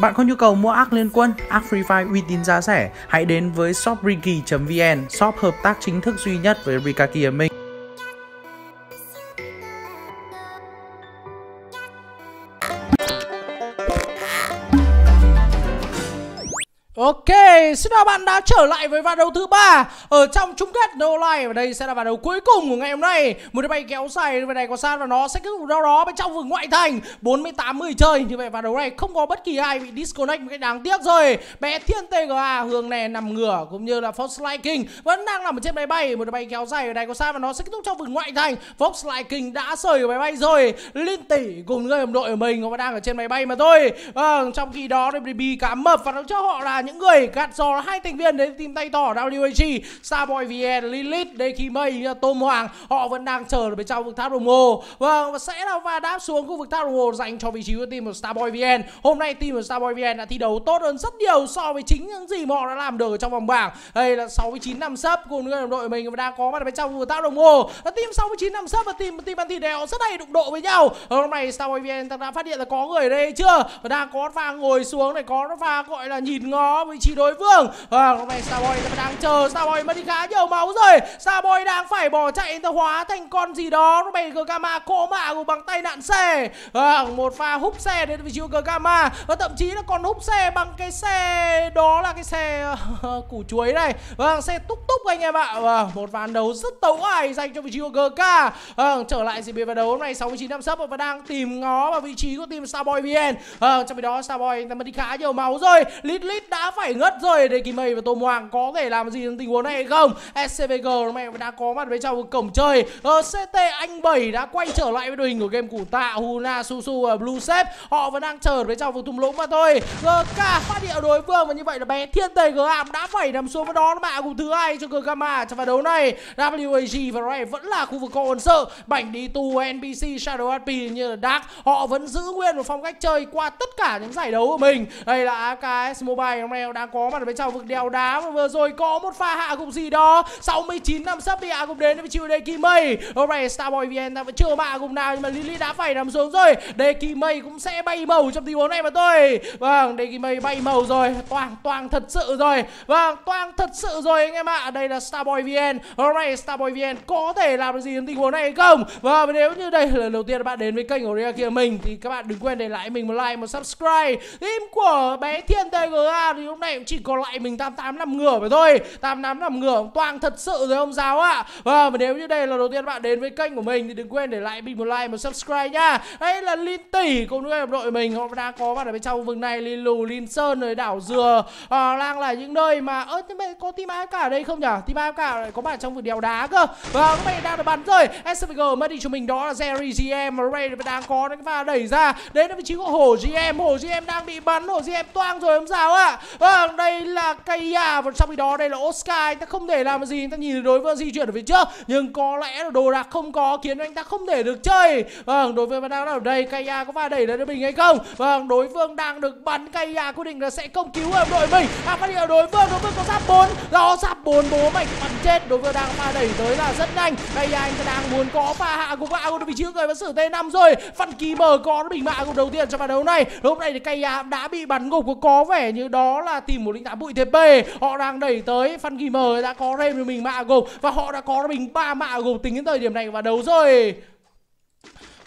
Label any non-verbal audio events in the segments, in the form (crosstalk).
Bạn có nhu cầu mua ác liên quân, ác Free Fire uy tín giá rẻ, hãy đến với shopriki.vn, shop hợp tác chính thức duy nhất với Rikaki Gaming. Ok, xin chào bạn đã trở lại với ván đấu thứ ba ở trong chung kết No Life và đây sẽ là ván đấu cuối cùng của ngày hôm nay. Một đội bay kéo dài về này có sát và nó sẽ kết thúc đâu đó bên trong vùng ngoại thành 48 người chơi. Như vậy ván đấu này không có bất kỳ ai bị disconnect một cái đáng tiếc rồi. Bé Thiên TGA hướng này nằm ngửa cũng như là Fox lightning vẫn đang nằm ở trên máy bay. Một đội bay kéo dài về này có sát và nó sẽ kết thúc trong vùng ngoại thành. Fox lightning đã rời máy bay rồi. Liên tỷ cùng người đồng đội của mình cũng đang ở trên máy bay mà thôi. Vâng, trong khi đó WB cá mập và nó cho họ là những người gạt giò hai thành viên đến team tay tỏ WAG Starboy VN Lilith, Deki, May Tom Hoàng. Họ vẫn đang chờ ở bên trong vực tháp đồng hồ. Vâng và sẽ là và đáp xuống khu vực tháp đồng hồ dành cho vị trí của team của Starboy VN hôm nay team của Starboy VN đã thi đấu tốt hơn rất nhiều so với chính những gì mà họ đã làm được ở trong vòng bảng. Đây là 69 năm sấp cùng người đồng đội mình và đang có mặt ở bên trong vực tháp đồng hồ. Và team 69 năm sấp và team team anti đều rất hay đụng độ với nhau. Hôm nay Starboy VN đã phát hiện là có người ở đây chưa? Và đang có pha ngồi xuống để có pha, gọi là nhìn ngó vị trí đối phương và lúc ờ, này Starboy đang chờ. Starboy mất đi khá nhiều máu rồi. Starboy đang phải bỏ chạy hóa thành con gì đó. Lúc này Gama cỗ mạ của bằng tay nạn xe. À, một pha hút xe đến vị trí Gama và thậm chí là còn hút xe bằng cái xe đó là cái xe ờ, (laughs) củ chuối này. Vâng xe túc túc anh em ạ. À, một ván đấu rất tấu ải dành cho vị trí của GK à, trở lại gì về đấu hôm nay 69 năm sấp và đang tìm ngó vào vị trí của team Starboy VN à, trong khi đó Starboy đã mất đi khá nhiều máu rồi. Lit lit đã phải ngất rồi để Kim Mây và tôm Hoàng có thể làm gì trong tình huống này hay không? SCVG mẹ đã có mặt bên trong cổng chơi. Ờ, CT anh 7 đã quay trở lại với đội hình của game củ tạ Huna Susu và Blue Sep họ vẫn đang chờ bên trong vực thung lũng mà thôi. GK phát hiện đối phương và như vậy là bé Thiên Tề GAM đã phải nằm xuống với đó nó mạ cùng thứ hai cho Gama trong trận đấu này. WAG và Ray vẫn là khu vực có ổn sợ. Bảnh đi tu NPC Shadow HP như là Dark. Họ vẫn giữ nguyên một phong cách chơi qua tất cả những giải đấu của mình. Đây là AKS Mobile hôm nay đang có mặt bên trong vực đèo đá và vừa rồi có một pha hạ gục gì đó. 69 năm sắp bị hạ gục đến với chiều đề kỳ Mây. Alright Starboy VN ta vẫn chưa hạ gục nào nhưng mà Lily đã phải nằm xuống rồi. Đề kỳ Mây cũng sẽ bay màu trong tình huống này mà thôi. Vâng đề kỳ Mây bay màu rồi. Toang toang thật sự rồi. Vâng toang thật sự rồi anh em ạ. Đây là Starboy VN Alright Starboy VN có thể làm được gì trong tình huống này hay không? Vâng, và nếu như đây là lần đầu tiên bạn đến với kênh của Ria kia mình thì các bạn đừng quên để lại mình một like, một subscribe. Team của bé Thiên TGA thì hôm nay cũng chỉ lại mình 88 nằm ngửa phải thôi. 88 nằm ngửa toang thật sự rồi ông giáo ạ. Và nếu như đây là đầu tiên bạn đến với kênh của mình thì đừng quên để lại mình một like một subscribe nhá. Đây là Linh Tỷ cùng với đồng đội mình. Họ đang có bạn ở bên trong vùng này Linh Lù Linh Sơn rồi đảo Dừa. À, đang là những nơi mà ơ thế mày có team AFK ở đây không nhỉ? Team AFK lại có bạn trong vườn đèo đá cơ. Và các bạn đang được bắn rồi SVG mất đi cho mình đó là Jerry GM và Ray đang có đấy pha đẩy ra đến vị trí của Hổ GM Hổ GM đang bị bắn Hổ GM toang rồi ông giáo ạ. Vâng đây là Kaya à, và trong khi đó đây là Oscar, anh ta không thể làm gì, anh ta nhìn đối phương di chuyển ở phía trước, nhưng có lẽ là đồ đạc không có khiến anh ta không thể được chơi. Vâng đối phương đang ở đây Kaya à có pha đẩy đến mình hay không? Vâng đối phương đang được bắn Kaya à quyết định là sẽ công cứu ở đội mình. À phát hiện đối phương đối phương có sắp bốn đó sắp bốn bố mày bắn chết, đối phương đang pha đẩy tới là rất nhanh. Kaya anh ta đang muốn có pha hạ gục hạ của vị trí người vẫn xử t 5 rồi. Phân kỳ mở có bình mạ của đầu tiên trong trận đấu này. Lúc này thì Kaya đã bị bắn gục, có vẻ như đó là tìm một linh tám bụi TP họ đang đẩy tới phân kỳ mờ đã có thêm mình mạ gục và họ đã có mình ba mạ gục tính đến thời điểm này và đấu rồi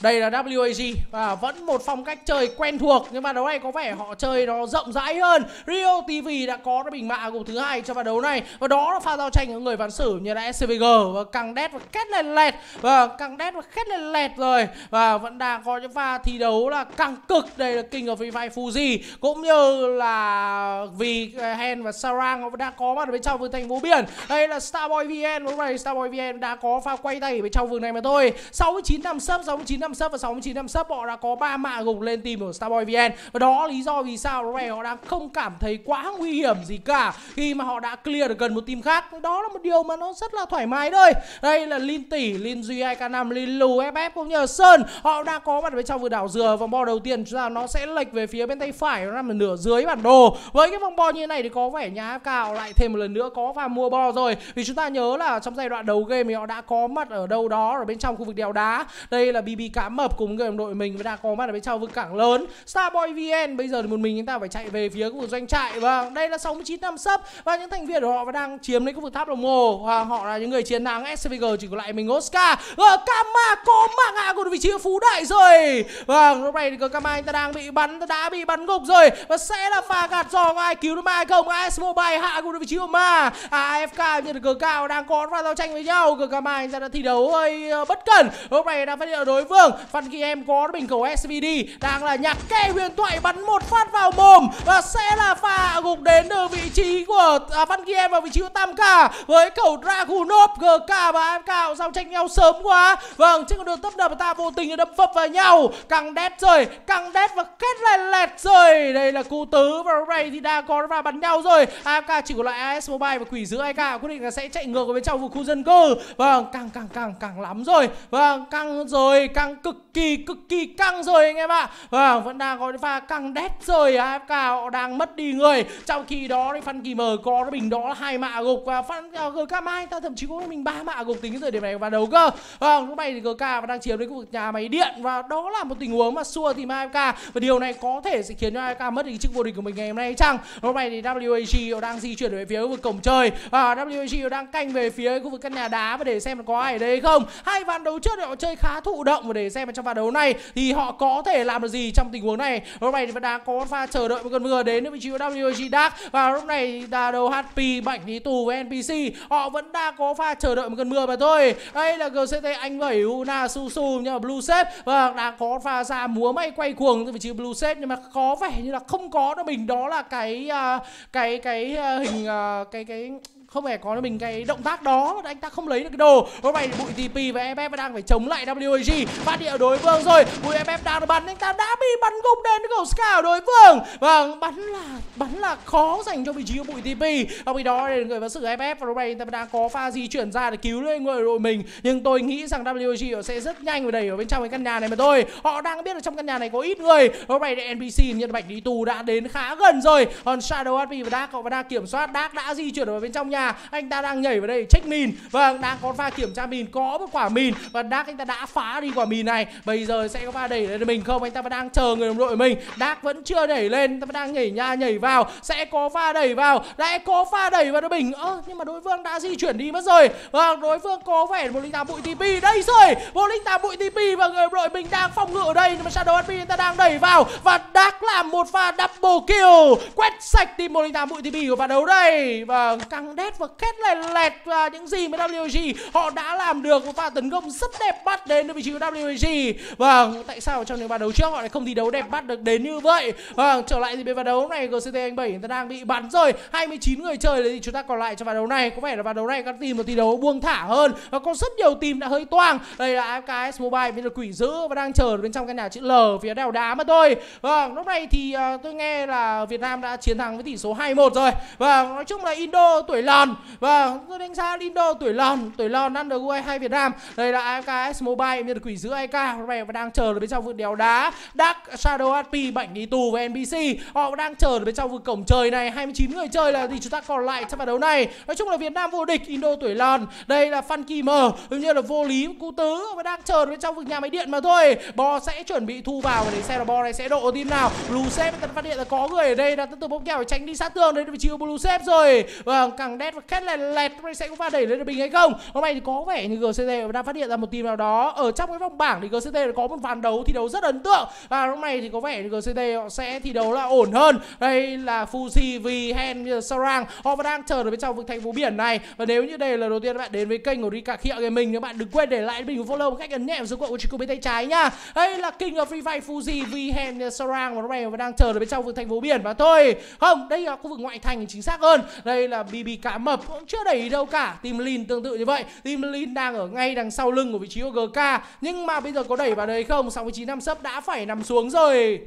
đây là WAG và vẫn một phong cách chơi quen thuộc, nhưng mà đấu này có vẻ họ chơi nó rộng rãi hơn. Rio TV đã có cái bình mạ gục thứ hai cho trận đấu này, và đó là pha giao tranh của người ván xử như là SCVG và căng đét và kết lên lẹt, và căng đét và khét lên lẹt rồi, và vẫn đang có những pha thi đấu là căng cực. Đây là King of Free Fire Fuji, cũng như là vì Hen và Sarang họ đã có mặt ở bên trong vương thành vô biển. Đây là Starboy VN lúc này Starboy VN đã có pha quay tay ở bên trong vương này mà thôi. 69 năm sấp 69 năm sub và 69 năm sub họ đã có ba mạ gục lên team của Starboy VN và đó lý do vì sao Rare họ đang không cảm thấy quá nguy hiểm gì cả khi mà họ đã clear được gần một team khác. Đó là một điều mà nó rất là thoải mái thôi. Đây là Linh Tỷ, Linh Duy 2K5, Linh Lù, FF cũng như là Sơn. Họ đang có mặt bên trong vườn đảo dừa. Vòng bo đầu tiên chúng ta nó sẽ lệch về phía bên tay phải nó nằm ở nửa dưới bản đồ. Với cái vòng bo như thế này thì có vẻ nhà cào lại thêm một lần nữa có và mua bo rồi. Vì chúng ta nhớ là trong giai đoạn đầu game thì họ đã có mặt ở đâu đó ở bên trong khu vực đèo đá. Đây là BBK cá mập cùng người đồng đội mình và đang có mặt ở bên trong vực cảng lớn. Starboy VN bây giờ thì một mình chúng ta phải chạy về phía khu vực doanh trại. Và đây là 69 năm sấp và những thành viên của họ đang chiếm lấy khu vực tháp đồng hồ. Và họ là những người chiến thắng SVG chỉ còn lại mình Oscar và Kama có mạng hạ của vị trí phú đại rồi. Và lúc này thì Kama anh ta đang bị bắn, đã bị bắn gục rồi. Và sẽ là pha gạt giò có ai cứu được mai không AS Mobile hạ của vị trí của ma. À, AFK nhận được cờ cao, đang có và giao tranh với nhau. Kama anh ta đã thi đấu hơi ờ, bất cẩn. Lúc này đang phát hiện đối phương Vâng, phần khi em có bình cầu SVD đang là nhạc kê huyền thoại bắn một phát vào mồm và sẽ là pha gục đến từ vị trí của à, Văn Kiem vào vị trí của Tam Ca với cầu Dragunov GK và AFK giao tranh nhau sớm quá. Vâng trên con đường tấp nập ta vô tình đâm phập vào nhau. Căng đét rồi căng đét và kết lại lẹt rồi. Đây là cú tứ và lúc này thì đang có và bắn nhau rồi. AFK chỉ còn lại AS Mobile và quỷ giữa AK quyết định là sẽ chạy ngược vào bên trong vùng khu dân cư. Vâng căng căng căng căng lắm rồi. Vâng căng rồi căng cực kỳ cực kỳ căng rồi anh em ạ. Và vẫn đang có pha căng đét rồi AFK họ đang mất đi người. Trong khi đó thì Phan Kỳ Mờ có bình đó hai mạ gục và Phan à, GK Mai ta thậm chí có mình ba mạ gục tính rồi điểm này vào đầu cơ. Vâng lúc này thì GK đang chiếm đến khu vực nhà máy điện và đó là một tình huống mà xua thì AFK. Và điều này có thể sẽ khiến cho AFK mất đi chức vô địch của mình ngày hôm nay chăng? Lúc này thì WAG đang di chuyển về phía khu vực cổng trời. Ờ, và WAG đang canh về phía khu vực căn nhà đá và để xem có ai ở đây không. Hai ván đấu trước họ chơi khá thụ động và để xem trong ván đấu này thì họ có thể làm được gì trong tình huống này. Lúc này thì vẫn đang có pha chờ đợi một cơn mưa đến vị trí của WG Dark. Và lúc này là đầu HP bảnh đi tù với NPC họ vẫn đang có pha chờ đợi một cơn mưa mà thôi. Đây là GCT anh vẩy Una Susu nhưng mà Blue Set và đang có pha ra múa may quay cuồng từ vị trí Blue Set nhưng mà có vẻ như là không có đó mình đó là cái uh, cái cái uh, hình uh, cái cái không phải có cho mình cái động tác đó anh ta không lấy được cái đồ. Lúc này bụi TP và FF đang phải chống lại WAG phát địa đối phương rồi. Bụi FF đang bắn, anh ta đã bị bắn gục đến cầu scout đối phương. Vâng bắn là bắn là khó dành cho vị trí của bụi TP trong khi đó người vẫn sự FF và lúc này ta đang có pha di chuyển ra để cứu lên người đội mình. Nhưng tôi nghĩ rằng WAG sẽ rất nhanh và đẩy ở bên trong cái căn nhà này mà thôi. Họ đang biết là trong căn nhà này có ít người. Lúc này NPC nhân bạch đi tù đã đến khá gần rồi. Còn Shadow HP và Dark, họ vẫn đang kiểm soát. Dark đã di chuyển ở bên trong nhà anh ta đang nhảy vào đây check mìn vâng đang có pha kiểm tra mìn có một quả mìn và đác, anh ta đã phá đi quả mìn này. Bây giờ sẽ có pha đẩy lên mình. Không, anh ta vẫn đang chờ người đồng đội mình. Đác vẫn chưa đẩy lên anh ta vẫn đang nhảy nha, nhảy vào. Sẽ có pha đẩy vào, lại có pha đẩy vào đội mình. Ơ, nhưng mà đối phương đã di chuyển đi mất rồi. Vâng đối phương có vẻ một linh tám bụi TP đây rồi, một linh tám bụi TP và người đồng đội mình đang phòng ngự ở đây. Nhưng mà Shadow HP anh ta đang đẩy vào và đác làm một pha double kill. Quét sạch team một linh tám bụi TP của pha đấu đây. Và căng đét và kết lại lẹt và những gì mà WG họ đã làm được một pha tấn công rất đẹp bắt đến từ vị trí của WG vâng tại sao trong những ván đấu trước họ lại không thi đấu đẹp bắt được đến như vậy? Vâng trở lại thì bên ván đấu này GCT anh 7 người ta đang bị bắn rồi. 29 người chơi thì chúng ta còn lại trong ván đấu này. Có vẻ là ván đấu này các team một thi đấu buông thả hơn và có rất nhiều team đã hơi toang. Đây là AFKS Mobile bên là quỷ dữ và đang chờ bên trong căn nhà chữ L phía đèo đá mà thôi. Vâng lúc này thì uh, tôi nghe là Việt Nam đã chiến thắng với tỷ số 2-1 rồi. Và nói chung là Indo tuổi lòn và tôi đánh giá Indo tuổi lòn tuổi lòn được U22 Việt Nam. Đây là AKS Mobile như được quỷ giữ AK và đang chờ ở bên trong vực đèo đá. Dark Shadow HP bệnh đi tù với NBC họ đang chờ ở bên trong vực cổng trời này. 29 người chơi là thì chúng ta còn lại trong trận đấu này. Nói chung là Việt Nam vô địch, Indo tuổi lòn đây là Funky M cũng như là vô lý, cú tứ, và đang chờ ở bên trong vực nhà máy điện mà thôi. Bo sẽ chuẩn bị thu vào để xem là Bo này sẽ độ team nào. Blue Sep phát hiện là có người ở đây đã từ bóng kèo tránh đi sát tường. Đến vị trí của Blue Sep rồi. Vâng càng đét và khét lẹt. Lẹt sẽ có pha đẩy lên được bình hay không? Hôm nay thì có vẻ như GCT đang phát hiện ra một team nào đó. Ở trong cái vòng bảng thì GCT có một ván đấu thi đấu rất ấn tượng. Và lúc này thì có vẻ như GCT họ sẽ thi đấu là ổn hơn. Đây là Fuji vì Hen Sarang. Họ vẫn đang chờ ở bên trong vực thành phố biển này. Và nếu như đây là lần đầu tiên các bạn đến với kênh của Rika Khịa Gaming các bạn đừng quên để lại bình follow một cách ấn nhẹ xuống của chiếc bên tay trái nha. Đây là King of Free Fire, Fuji vì Hen Sarang. Và lúc này vẫn đang chờ ở bên trong vực thành phố biển. Và thôi, không, đây là khu vực ngoại thành chính xác hơn. Đây là BB cá mập cũng chưa đẩy đâu cả. Team Lin tương tự như vậy. Team Lin đang ở ngay đằng sau lưng của vị trí của GK nhưng mà bây giờ có đẩy vào đây không? 69 năm sấp đã phải nằm xuống rồi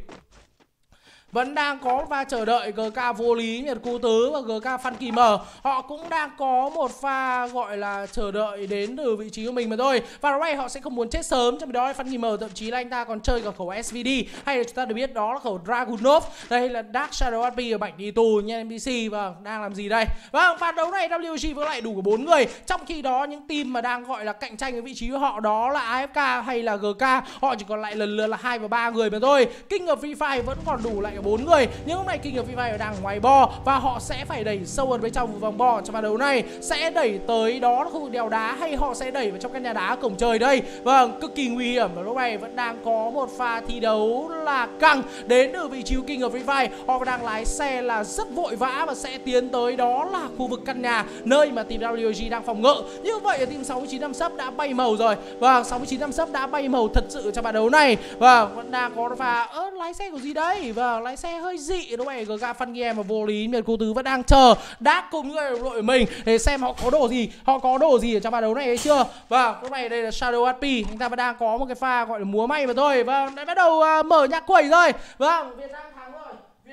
vẫn đang có pha chờ đợi GK vô lý, Nhật Cú Tứ và GK Phan Kỳ Mờ họ cũng đang có một pha gọi là chờ đợi đến từ vị trí của mình mà thôi. Và lúc này họ sẽ không muốn chết sớm trong đó Phan Kỳ Mờ thậm chí là anh ta còn chơi cả khẩu SVD hay là chúng ta được biết đó là khẩu Dragunov. Đây là Dark Shadow RP ở bảnh đi tù nha NBC và vâng, đang làm gì đây? Vâng pha đấu này WG vẫn lại đủ của bốn người. Trong khi đó, những team mà đang gọi là cạnh tranh ở vị trí của họ đó là AFK hay là GK họ chỉ còn lại lần lượt là hai và ba người mà thôi. King of Free Fire vẫn còn đủ lại bốn người. Nhưng lúc này King of Free đang ngoài bo và họ sẽ phải đẩy sâu hơn với trong vòng bo. Trong trận đấu này sẽ đẩy tới đó là khu vực đèo đá hay họ sẽ đẩy vào trong căn nhà đá cổng trời đây? Vâng cực kỳ nguy hiểm. Và lúc này vẫn đang có một pha thi đấu là căng. Đến từ vị trí King of Free họ đang lái xe là rất vội vã và sẽ tiến tới đó là khu vực căn nhà, nơi mà team WG đang phòng ngự. Như vậy là team 69 năm sấp đã bay màu rồi. Vâng, và 69 năm sấp đã bay màu thật sự trong trận đấu này. Và vẫn đang có pha, ơ, lái xe của gì đấy và vâng, lái xe hơi dị lúc này GK phân Game và vô lý miền cô tứ vẫn đang chờ. Đã cùng người đồng đội mình để xem họ có đồ gì họ có đồ gì ở trong bàn đấu này hay chưa? Và lúc này đây là Shadow HP chúng ta vẫn đang có một cái pha gọi là múa may mà thôi. Và đã bắt đầu uh, mở nhạc quẩy rồi. Vâng Việt Nam thắng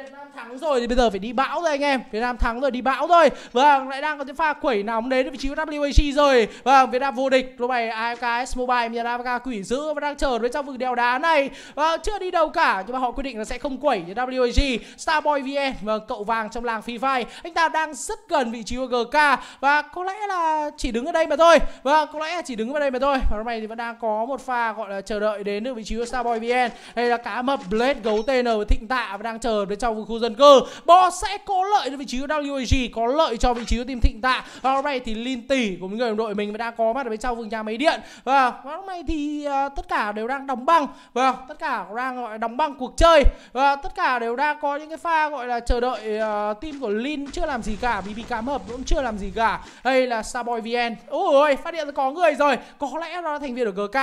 Việt Nam thắng rồi thì bây giờ phải đi bão rồi anh em. Việt Nam thắng rồi đi bão rồi Vâng lại đang có những pha quẩy nóng đến vị trí của WAC rồi. Vâng Việt Nam vô địch. Lúc này AFK Mobile Việt Nam AFK quỷ dữ và đang chờ với trong vực đèo đá này. Vâng chưa đi đâu cả, Nhưng mà họ quyết định là sẽ không quẩy với WAC Starboy VN Vâng cậu vàng trong làng Free Fire. Anh ta đang rất gần vị trí của GK Và có lẽ là chỉ đứng ở đây mà thôi. Vâng có lẽ là chỉ đứng ở đây mà thôi. Và lúc này thì vẫn đang có một pha gọi là chờ đợi đến được vị trí của Starboy VN Đây là cá mập Blade gấu TN và Thịnh Tạ và đang chờ với trong trong khu dân cư. Bo sẽ có lợi cho vị trí của WAG Có lợi cho vị trí của team thịnh tạ. Và lúc này thì Linh Tỷ của người đồng đội mình đã có mặt ở bên trong vùng nhà máy điện. Và lúc này thì uh, tất cả đều đang đóng băng. Và tất cả đang gọi đóng băng cuộc chơi. Và tất cả đều đang có những cái pha gọi là chờ đợi uh, team của Lin chưa làm gì cả BB Cám Hợp cũng chưa làm gì cả. Đây là Starboy VN Ôi ôi phát hiện có người rồi. Có lẽ đó là thành viên của GK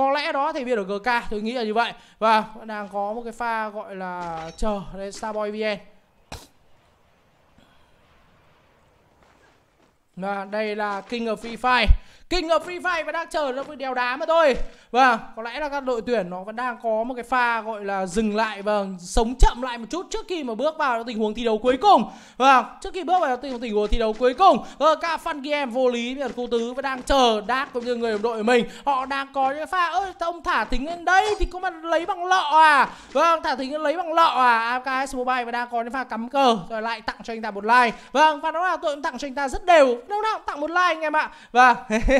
có lẽ đó thì viên của GK tôi nghĩ là như vậy. Và đang có một cái pha gọi là chờ, đây Starboy VN. Và đây là King of Free Fire. King of Free Fire vẫn đang chờ nó đèo đá mà thôi. Vâng, có lẽ là các đội tuyển nó vẫn đang có một cái pha gọi là dừng lại và sống chậm lại một chút trước khi mà bước vào tình huống thi đấu cuối cùng. Vâng, trước khi bước vào tình huống, tình huống thi đấu cuối cùng ờ, các fan game vô lý bây giờ cô Tứ vẫn đang chờ Đát cũng như người đồng đội của mình. Họ đang có những pha, ơi ông thả thính lên đây thì có mà lấy bằng lọ à? Vâng, thả thính lấy bằng lọ à? AKS Mobile và đang có những pha cắm cờ Rồi lại tặng cho anh ta một like. Vâng, và đó là tôi cũng tặng cho anh ta rất đều. Đâu nào cũng tặng một like anh em ạ. Vâng. (laughs)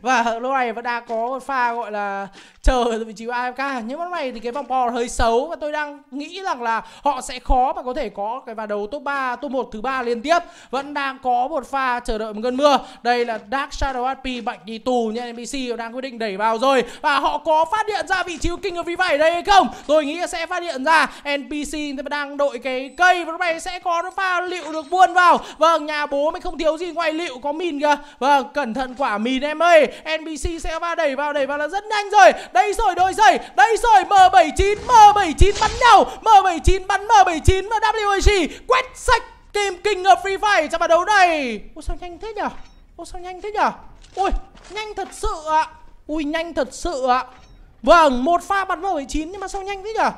và lúc này vẫn đang có một pha gọi là chờ ở vị trí của AFK nhưng lúc này thì cái vòng bò hơi xấu và tôi đang nghĩ rằng là họ sẽ khó mà có thể có cái vào đầu top 3 top 1 thứ ba liên tiếp. Vẫn đang có một pha chờ đợi một cơn mưa. Đây là Dark Shadow HP bệnh đi tù nha NPC đang quyết định đẩy vào rồi. Và họ có phát hiện ra vị trí của King of Free Fire đây hay không? Tôi nghĩ sẽ phát hiện ra. NPC đang đội cái cây và lúc này sẽ có pha liệu được buôn vào. Vâng nhà bố mình không thiếu gì ngoài liệu có min kìa. Vâng cẩn thận quả mìn em ơi. NBC sẽ va đẩy vào đẩy vào là rất nhanh rồi. Đây rồi đôi giày, đây rồi M79 M79 bắn nhau. M79 bắn M79 và WAG quét sạch Kim King of Free Fire trong trận đấu này. Ôi, sao nhanh thế nhở? Ôi, sao nhanh thế nhở? Ui nhanh thật sự ạ. À. Ui, nhanh thật sự ạ. À. Vâng một pha bắn M79 nhưng mà sao nhanh thế nhở?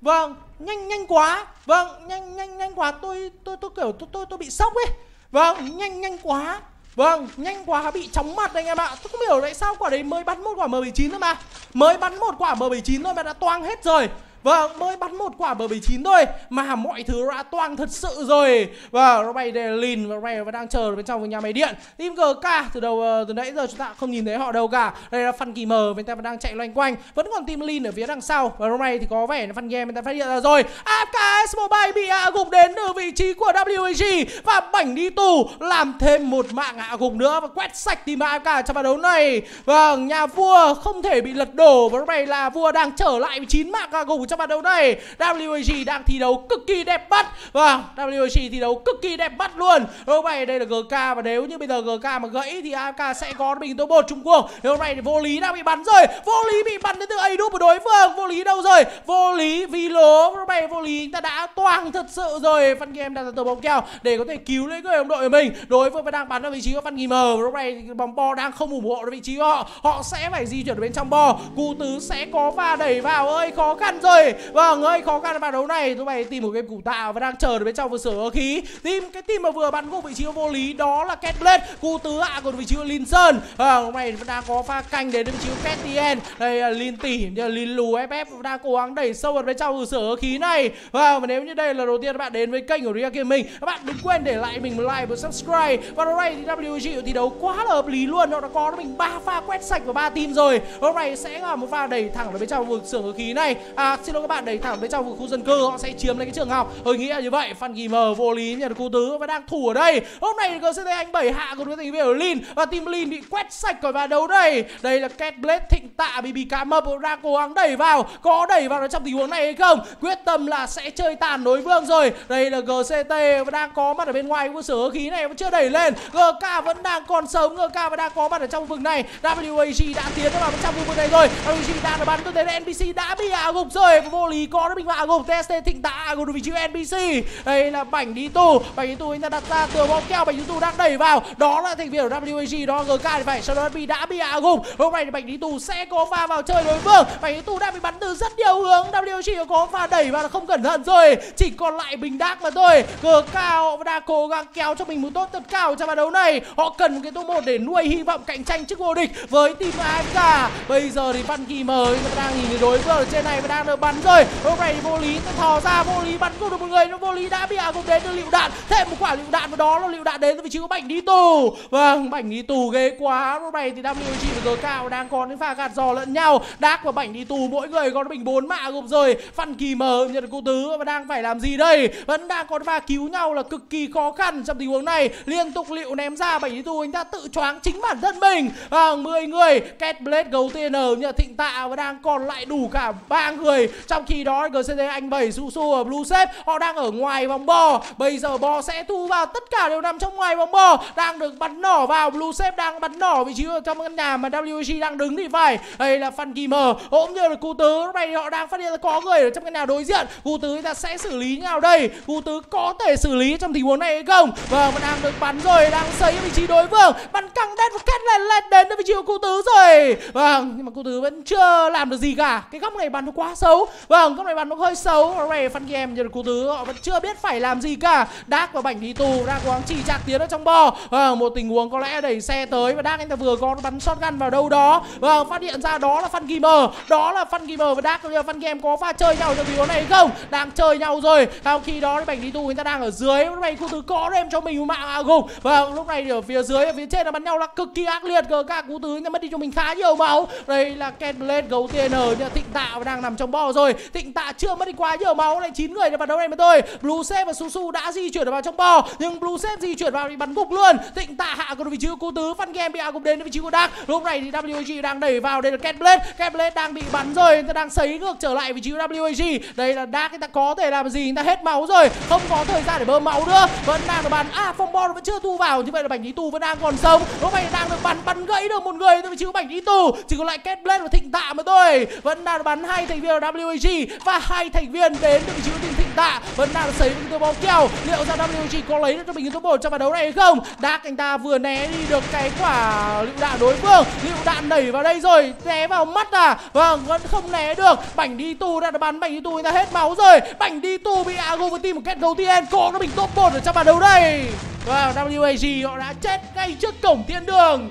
Vâng nhanh nhanh quá. Vâng nhanh nhanh nhanh quá. Tôi tôi tôi kiểu, tôi tôi tôi bị sốc ấy. Vâng nhanh nhanh quá. Vâng, nhanh quá bị chóng mặt anh em ạ. Tôi không hiểu tại sao quả đấy mới bắn một quả M79 thôi mà. Mới bắn một quả M79 thôi mà đã toang hết rồi. Vâng, mới bắn một quả bờ 79 thôi. Mà mọi thứ đã toang thật sự rồi. Và nó bay lìn và bay vẫn đang chờ bên trong nhà máy điện. Team GK từ đầu ờ, từ nãy giờ chúng ta không nhìn thấy họ đâu cả. Đây là Funky M bên ta vẫn đang chạy loanh quanh. Vẫn còn team Lin ở phía đằng sau. Và hôm nay thì có vẻ là Fun Game bên ta phát hiện ra rồi. AFKS Mobile bị hạ gục đến từ vị trí của WAG Và bảnh đi tù làm thêm một mạng hạ gục nữa Và quét sạch team AFK trong trận đấu này. Vâng, nhà vua không thể bị lật đổ. Và hôm là vua đang trở lại với 9 mạng hạ gục trong trận đấu này WAG đang thi đấu cực kỳ đẹp mắt. Vâng, WAG thi đấu cực kỳ đẹp mắt luôn. Hôm nay đây là GK và nếu như bây giờ GK mà gãy thì AK sẽ có mình top một Trung Quốc. Hôm nay thì vô lý đang bị bắn rồi. Vô lý bị bắn đến từ Adup của đối phương. Vô lý đâu rồi? Vô lý vì lố. Hôm nay vô lý. Ta đã toang thật sự rồi. Phân game đang ra tờ bóng keo để có thể cứu lấy người đồng đội của mình. Đối phương đang bắn ở vị trí của Phân Kỳ Mờ này bóng bo đang không ủng hộ vị trí họ. Họ sẽ phải di chuyển bên trong bo. Cú tứ sẽ có pha đẩy vào ơi. Khó khăn rồi ơi vâng ơi, khó khăn vào đấu này. Tụi mày tìm một game củ tạo và đang chờ ở bên trong vừa sửa khí. Tìm cái team mà vừa bắn gục vị trí vô lý đó là Catblade cú tứ hạ còn vị trí của Linson vâng hôm nay vẫn đang có pha canh đến vị trí của Catien đây là Lin tỉ như là Lin lù FF đang cố gắng đẩy sâu vào bên trong vừa sửa khí này. Vâng và nếu như đây là đầu tiên các bạn đến với kênh của Ria Gaming, các bạn đừng quên để lại mình một like và subscribe. Và hôm nay thì WG thi đấu quá là hợp lý luôn, nó đã có mình ba pha quét sạch và ba team rồi. Hôm nay sẽ là một pha đẩy thẳng vào bên trong vực sửa khí này. À xin lỗi các bạn đẩy thẳng bên trong khu dân cư, họ sẽ chiếm lấy cái trường học. Tôi nghĩ là như vậy, phan gamer vô lý, nhà cô tứ và đang thủ ở đây. Hôm nay gct anh bảy hạ của đối thành viên ở lin và team lin bị quét sạch khỏi vào đấu đây? Đây là catblade thịnh tạ bb cá mập đang cố gắng đẩy vào. Có đẩy vào trong tình huống này hay không? Quyết tâm là sẽ chơi tàn đối phương rồi. Đây là gct và đang có mặt ở bên ngoài của sở khí này vẫn chưa đẩy lên. Gk vẫn đang còn sống gk và đang có mặt ở trong vực này. Wag đã tiến vào bên trong vực này rồi. Wag đang được bắn tôi thấy là npc đã bị hạ gục rồi của vô lý có nó bình vạ gồm tst thịnh tạ gồm vị trí npc đây là bảnh đi tù. Bảnh đi tù anh ta đặt ra tường bom keo bảnh đi tù đang đẩy vào. Đó là thành viên của wag đó gk thì phải. Sau đó bị đã bị hạ gục. Hôm nay thì bảnh đi tù sẽ có pha vào chơi đối phương. Bảnh đi tù đang bị bắn từ rất nhiều hướng. Wag có pha đẩy vào là không cẩn thận rồi. Chỉ còn lại bình đắc mà thôi. Gk họ đang cố gắng kéo cho mình một tốt thật cao trong trận đấu này. Họ cần một cái top một để nuôi hy vọng cạnh tranh trước vô địch với team AFK bây giờ thì văn kỳ mới đang nhìn đối phương ở trên này và đang được bắn rồi. Lúc này thì vô lý nó thò ra, vô lý bắn cùng được một người nó vô lý đã bị hạ cùng đến từ lựu đạn. Thêm một quả lựu đạn vào đó là lựu đạn đến từ vị trí của bảnh đi tù. Vâng bảnh đi tù ghê quá. Lúc này thì WG và rồi cao, đang còn những pha gạt giò lẫn nhau. Đác và bảnh đi tù, mỗi người có bình bốn mạ gục rồi. Văn kỳ mờ nhận được cô tứ, và đang phải làm gì đây? Vẫn đang còn pha cứu nhau là cực kỳ khó khăn trong tình huống này. Liên tục liệu ném ra, bảnh đi tù, anh ta tự choáng chính bản thân mình. Vâng mười người, Catblade, gấu TN nhận thịnh tạ, và đang còn lại đủ cả ba người trong khi đó GCT anh bảy su su ở blue shape họ đang ở ngoài vòng bò. Bây giờ bò sẽ thu vào tất cả đều nằm trong ngoài vòng bò, đang được bắn nỏ vào. Blue shape đang bắn nỏ, vị trí ở trong căn nhà mà WG đang đứng thì phải. Đây là Phan Kimer cũng như là cụ tứ, lúc này họ đang phát hiện là có người ở trong căn nhà đối diện. Cụ tứ ta sẽ xử lý như nào đây? Cụ tứ có thể xử lý trong tình huống này hay không? Vâng đang được bắn rồi, đang xây vị trí đối phương. Bắn căng đét và kết lên lên đến vị trí của cụ tứ rồi. Vâng nhưng mà cụ tứ vẫn chưa làm được gì cả. Cái góc này bắn nó quá xấu vâng con này bắn nó hơi xấu. Lúc này Game như là cụ tứ họ vẫn chưa biết phải làm gì cả. Đác và Bảnh đi tù đang cố gắng chỉ chạc tiến ở trong bo. Vâng một tình huống có lẽ đẩy xe tới và Đác anh ta vừa có bắn shotgun vào đâu đó. Vâng phát hiện ra đó là Phan Gamer. Đó là Phan Gamer và Đác bây giờ Phan Game có pha chơi nhau trong tình huống này không? Đang chơi nhau rồi. Trong khi đó thì Bảnh đi tù người ta đang ở dưới. Lúc này cụ tứ có đem cho mình một mạng à, gục vâng lúc này thì ở phía dưới ở phía trên là bắn nhau là cực kỳ ác liệt. Cờ cả cú tứ nhưng mất đi cho mình khá nhiều máu. Đây là Ken Blade gấu TN như ờ, Thịnh và đang nằm trong rồi. Thịnh Tạ chưa mất đi quá nhiều máu lại chín người để vào đấu này với tôi, Blue Sep và Susu đã di chuyển vào trong bo nhưng Blue Sep di chuyển vào thì bắn gục luôn. Thịnh Tạ hạ còn vị trí của cô tứ văn Game bị hạ gục đến vị trí của Dark lúc này thì WG đang đẩy vào đây là Ken Blade. Ken Blade đang bị bắn rồi người ta đang sấy ngược trở lại vị trí của WG đây là Dark người ta có thể làm gì? Người ta hết máu rồi không có thời gian để bơm máu nữa. Vẫn đang được bắn. À phong bo vẫn chưa thu vào như vậy là bảnh lý tù vẫn đang còn sống. Lúc này đang được bắn bắn gãy được một người từ vị trí của bảnh lý tù. Chỉ còn lại Ken Blade và Thịnh Tạ mà thôi. Vẫn đang được bắn hai thành viên của WG và hai thành viên đến từ vị trí của Thịnh Tạ. Vẫn đang sấy với bóng keo liệu ra WG có lấy được cho mình top một trong trận đấu này hay không? Đã anh ta vừa né đi được cái quả lựu đạn đối phương. Lựu đạn đẩy vào đây rồi né vào mắt à? Vâng vẫn không né được. Bảnh đi tu đã bắn bảnh đi tu, người ta hết máu rồi. Bảnh đi tu bị Ago với team một kết đầu tiên có nó mình top một ở trong trận đấu đây. Vâng, và WAG họ đã chết ngay trước cổng thiên đường.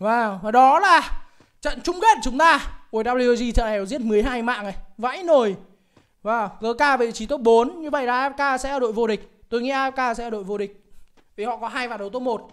Wow, và đó là trận chung kết của chúng ta. Ôi WG trận này giết 12 mạng này, vãi nồi. Wow, GK vị trí top 4, như vậy là AFK sẽ là đội vô địch. Tôi nghĩ AFK sẽ là đội vô địch. Vì họ có hai vào đấu top 1